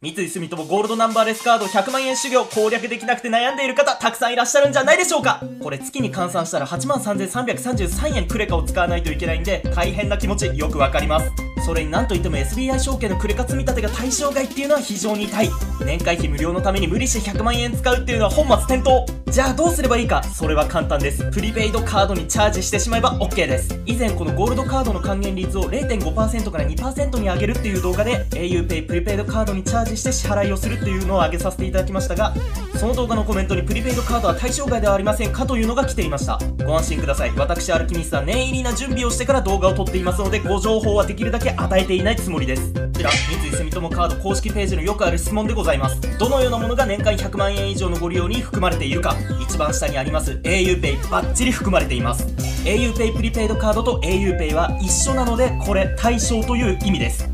三井住友ゴールドナンバーレスカード100万円修行攻略できなくて悩んでいる方たくさんいらっしゃるんじゃないでしょうか。これ月に換算したら8万3333円クレカを使わないといけないんで大変な気持ちよくわかります。それになんといっても SBI 証券のクレカ積み立てが対象外っていうのは非常に痛い。年会費無料のために無理して100万円使うっていうのは本末転倒。じゃあどうすればいいか？それは簡単です。プリペイドカードにチャージしてしまえば OK です。以前このゴールドカードの還元率を0.5%から2%に上げるっていう動画で auPay プリペイドカードにチャージして支払いをするっていうのを上げさせていただきましたがその動画のコメントにプリペイドカードは対象外ではありません。かというのが来ていました。ご安心ください。私アルキミスは念入りな準備をしてから動画を撮っていますのでご情報はできるだけ与えていないつもりです。こちら三井住友カード公式ページのよくある質問でございます。どのようなものが年間100万円以上のご利用に含まれているか。一番下にあります auPay バッチリ含まれています。auPay プリペイドカードと auPay は一緒なのでこれ対象という意味です。